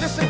Listen